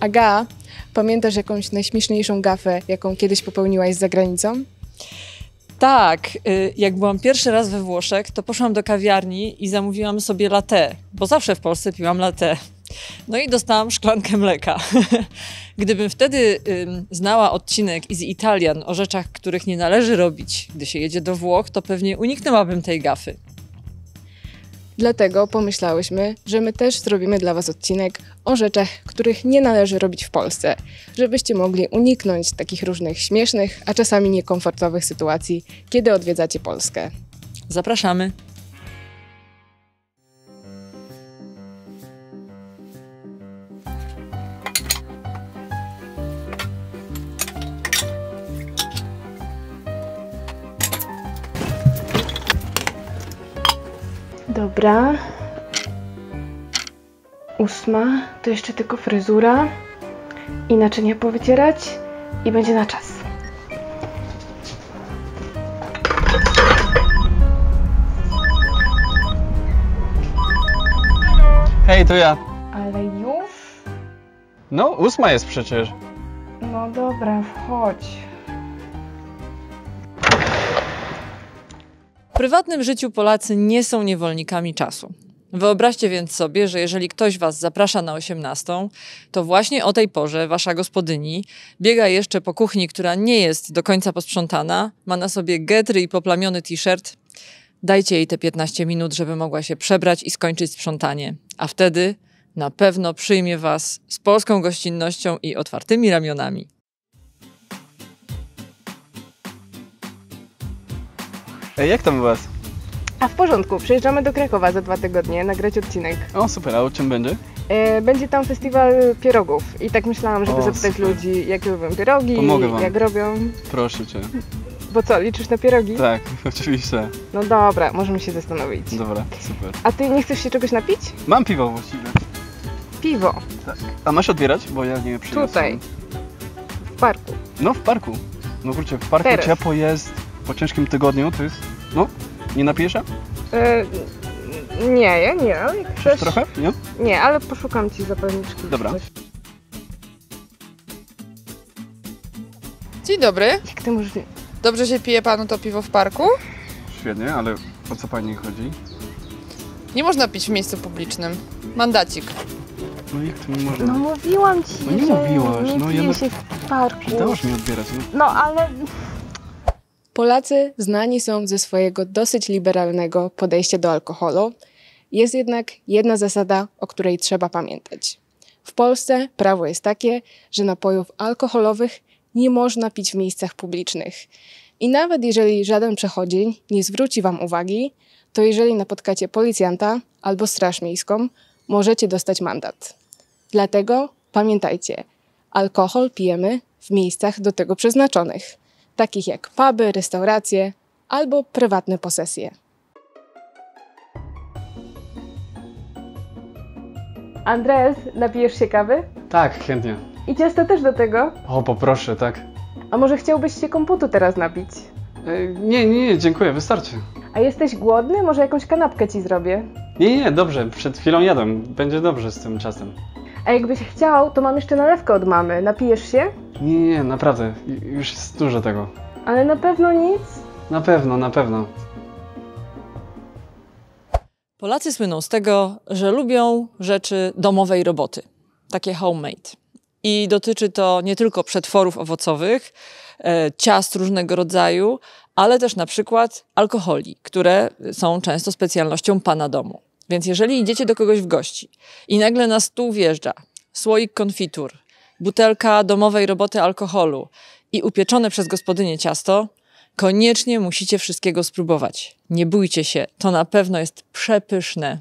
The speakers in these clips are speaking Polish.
Aga, pamiętasz jakąś najśmieszniejszą gafę, jaką kiedyś popełniłaś za granicą? Tak, y, jak byłam pierwszy raz we Włoszech, to poszłam do kawiarni i zamówiłam sobie latte, bo zawsze w Polsce piłam latte. No i dostałam szklankę mleka. Gdybym wtedy ym, znała odcinek Easy Italian o rzeczach, których nie należy robić, gdy się jedzie do Włoch, to pewnie uniknęłabym tej gafy. Dlatego pomyślałyśmy, że my też zrobimy dla Was odcinek o rzeczach, których nie należy robić w Polsce, żebyście mogli uniknąć takich różnych śmiesznych, a czasami niekomfortowych sytuacji, kiedy odwiedzacie Polskę. Zapraszamy. Dobra. Ósma, to jeszcze tylko fryzura i naczynia powycierać i będzie na czas. Hej, to ja. Ale już? No, ósma jest przecież. No dobra, wchodź. W prywatnym życiu Polacy nie są niewolnikami czasu. Wyobraźcie więc sobie, że jeżeli ktoś was zaprasza na 18, to właśnie o tej porze wasza gospodyni biega jeszcze po kuchni, która nie jest do końca posprzątana, ma na sobie getry i poplamiony t-shirt. Dajcie jej te 15 minut, żeby mogła się przebrać i skończyć sprzątanie, a wtedy na pewno przyjmie was z polską gościnnością i otwartymi ramionami. Ej, jak tam u was? A w porządku, przyjeżdżamy do Krakowa za dwa tygodnie nagrać odcinek. O, super, a o czym będzie? E, będzie tam festiwal pierogów i tak myślałam, żeby O, zapytać super. ludzi, jak lubią pierogi, Pomogę wam. jak robią. Proszę cię. Bo co, liczysz na pierogi? Tak, oczywiście. No dobra, możemy się zastanowić. Dobra, super. A ty nie chcesz się czegoś napić? Mam piwo właściwie. Piwo. Tak. A masz odbierać? Bo ja nie przyniosłem. Tutaj. W parku. No, w parku. No kurczę, w parku Teraz. ciepło jest. Po ciężkim tygodniu to jest... No, nie napijesz się? E, nie, ja nie, ale jak chcesz... Trochę? Nie? Nie, ale poszukam ci zapalniczki. Dobra. coś. Dzień dobry. Jak ty możesz... Dobrze się pije panu to piwo w parku? Świetnie, ale o co pani chodzi? Nie można pić w miejscu publicznym. Mandacik. No jak to nie można? No mówiłam ci, No nie że mówiłaś, nie no pije ja- się w parku. Dałaś mi odbierać, no. No ale... Polacy znani są ze swojego dosyć liberalnego podejścia do alkoholu. Jest jednak jedna zasada, o której trzeba pamiętać. W Polsce prawo jest takie, że napojów alkoholowych nie można pić w miejscach publicznych. I nawet jeżeli żaden przechodzień nie zwróci Wam uwagi, to jeżeli napotkacie policjanta albo straż miejską, możecie dostać mandat. Dlatego pamiętajcie, alkohol pijemy w miejscach do tego przeznaczonych, takich jak puby, restauracje albo prywatne posesje. Andres, napijesz się kawy? Tak, chętnie. I ciasto też do tego? O, poproszę, tak. A może chciałbyś się komputu teraz napić? E, nie, nie, nie, dziękuję, wystarczy. A jesteś głodny? Może jakąś kanapkę ci zrobię? Nie, nie, dobrze, przed chwilą jadłem. Będzie dobrze z tym czasem. A jakbyś chciał, to mam jeszcze nalewkę od mamy. Napijesz się? Nie, nie, nie, naprawdę. Ju- Już jest dużo tego. Ale na pewno nic. Na pewno, na pewno. Polacy słyną z tego, że lubią rzeczy domowej roboty, takie homemade. I dotyczy to nie tylko przetworów owocowych, e, ciast różnego rodzaju, ale też na przykład alkoholi, które są często specjalnością pana domu. Więc jeżeli idziecie do kogoś w gości i nagle na stół wjeżdża słoik konfitur, butelka domowej roboty alkoholu i upieczone przez gospodynię ciasto, koniecznie musicie wszystkiego spróbować. Nie bójcie się, to na pewno jest przepyszne.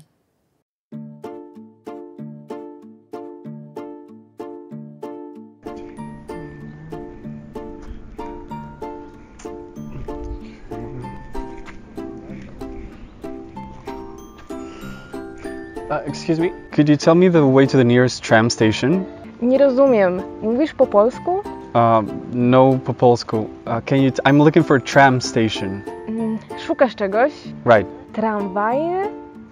Uh, excuse me? Could you tell me the way to the nearest tram station? Nie rozumiem. Mówisz po polsku? Uh, no po polsku. Uh, can you... T- I'm looking for a tram station. Mm, Szukasz czegoś? Right. Tramwaje?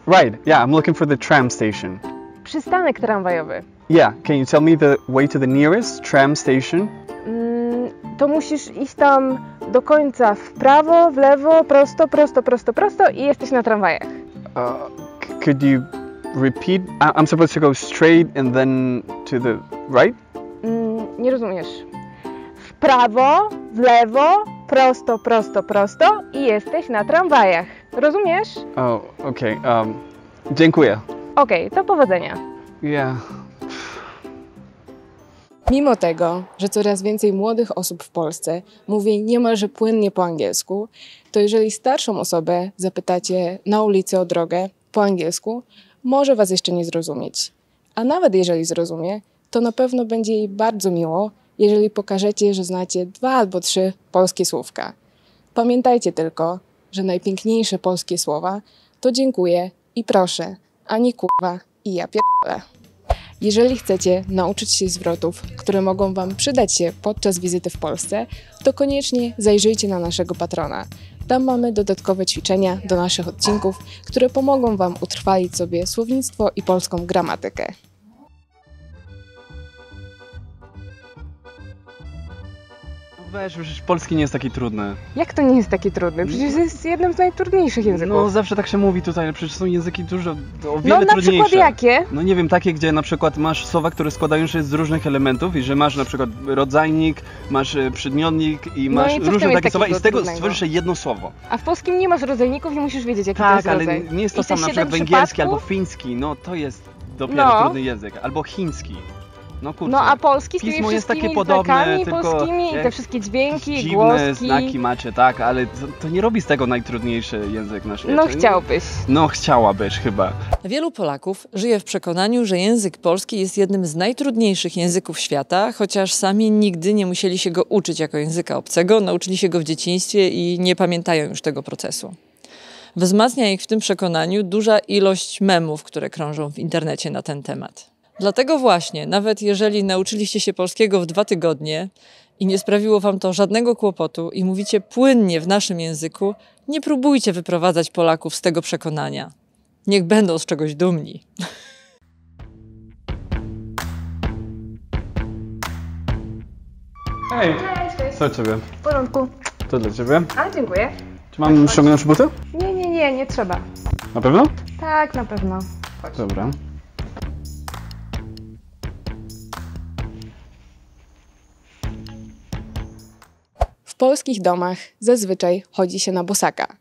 Right, yeah, I'm looking for the tram station. przystanek tramwajowy. Yeah, can you tell me the way to the nearest tram station? Mm, to musisz iść tam do końca w prawo, w lewo, prosto, prosto, prosto, prosto i jesteś na tramwajach. Uh, could you repeat? I'm supposed to go straight and then to the right? Mm, nie rozumiesz. W prawo, w lewo, prosto, prosto, prosto i jesteś na tramwajach. Rozumiesz? Oh, okay. Um, dziękuję. Okej, to powodzenia. Yeah. Mimo tego, że coraz więcej młodych osób w Polsce mówi niemalże płynnie po angielsku, to jeżeli starszą osobę zapytacie na ulicy o drogę po angielsku, może was jeszcze nie zrozumieć. A nawet jeżeli zrozumie, to na pewno będzie jej bardzo miło, jeżeli pokażecie, że znacie dwa albo trzy polskie słówka. Pamiętajcie tylko, że najpiękniejsze polskie słowa to dziękuję i proszę, a nie kurwa i ja pierdolę. Jeżeli chcecie nauczyć się zwrotów, które mogą Wam przydać się podczas wizyty w Polsce, to koniecznie zajrzyjcie na naszego patrona. Tam mamy dodatkowe ćwiczenia do naszych odcinków, które pomogą Wam utrwalić sobie słownictwo i polską gramatykę. Weź, przecież polski nie jest taki trudny. Jak to nie jest taki trudny? Przecież jest jednym z najtrudniejszych języków. No zawsze tak się mówi tutaj, ale przecież są języki dużo, o No, wiele na trudniejsze. przykład jakie? No nie wiem, takie, gdzie na przykład masz słowa, które składają się z różnych elementów i że masz na przykład rodzajnik, masz e, przedmiotnik i No masz i w tym różne takie słowa i z tego stworzysz jedno słowo. A w polskim nie masz rodzajników i musisz wiedzieć, jaki to Tak, jest ale rodzaj. nie jest to I sam na przykład węgierski albo fiński, no to jest dopiero No. trudny język. Albo chiński. No kurczę. No a polski z tymi Pismo jest takie podobne, tylko polskimi i te wszystkie dźwięki, Dziwne głoski. znaki macie, tak, ale to, to nie robi z tego najtrudniejszy język na świecie. No chciałbyś. No chciałabyś chyba. Wielu Polaków żyje w przekonaniu, że język polski jest jednym z najtrudniejszych języków świata, chociaż sami nigdy nie musieli się go uczyć jako języka obcego, nauczyli się go w dzieciństwie i nie pamiętają już tego procesu. Wzmacnia ich w tym przekonaniu duża ilość memów, które krążą w internecie na ten temat. Dlatego właśnie, nawet jeżeli nauczyliście się polskiego w dwa tygodnie i nie sprawiło wam to żadnego kłopotu i mówicie płynnie w naszym języku, nie próbujcie wyprowadzać Polaków z tego przekonania. Niech będą z czegoś dumni. Hej, co u ciebie? W porządku. To dla ciebie. A, dziękuję. Czy mam ściągnąć buty? Nie, nie, nie, nie trzeba. Na pewno? Tak, na pewno. Dobra. Polskich domach zazwyczaj chodzi się na bosaka.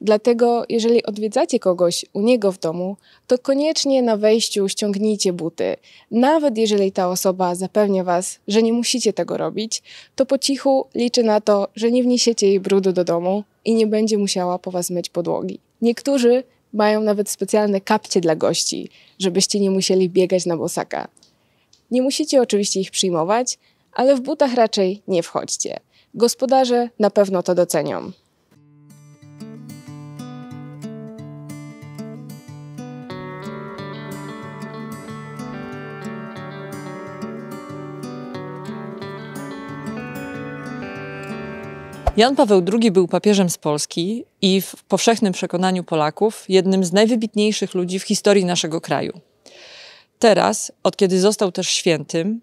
Dlatego, jeżeli odwiedzacie kogoś u niego w domu, to koniecznie na wejściu ściągnijcie buty. Nawet jeżeli ta osoba zapewnia was, że nie musicie tego robić, to po cichu liczy na to, że nie wniesiecie jej brudu do domu i nie będzie musiała po was myć podłogi. Niektórzy mają nawet specjalne kapcie dla gości, żebyście nie musieli biegać na bosaka. Nie musicie oczywiście ich przyjmować, ale w butach raczej nie wchodźcie. Gospodarze na pewno to docenią. Jan Paweł II był papieżem z Polski i w powszechnym przekonaniu Polaków jednym z najwybitniejszych ludzi w historii naszego kraju. Teraz, od kiedy został też świętym,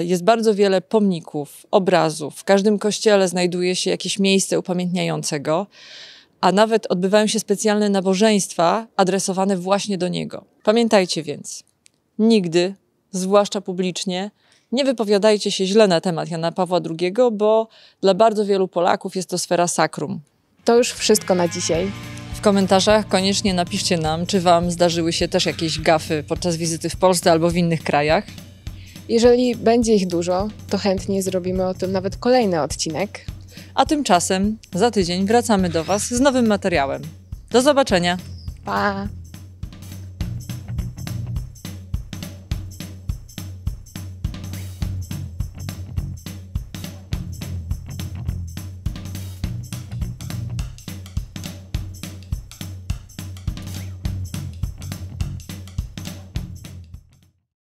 jest bardzo wiele pomników, obrazów. W każdym kościele znajduje się jakieś miejsce upamiętniające go, a nawet odbywają się specjalne nabożeństwa adresowane właśnie do niego. Pamiętajcie więc, nigdy, zwłaszcza publicznie, nie wypowiadajcie się źle na temat Jana Pawła II, bo dla bardzo wielu Polaków jest to sfera sakrum. To już wszystko na dzisiaj. W komentarzach koniecznie napiszcie nam, czy Wam zdarzyły się też jakieś gafy podczas wizyty w Polsce albo w innych krajach. Jeżeli będzie ich dużo, to chętnie zrobimy o tym nawet kolejny odcinek. A tymczasem za tydzień wracamy do Was z nowym materiałem. Do zobaczenia! Pa!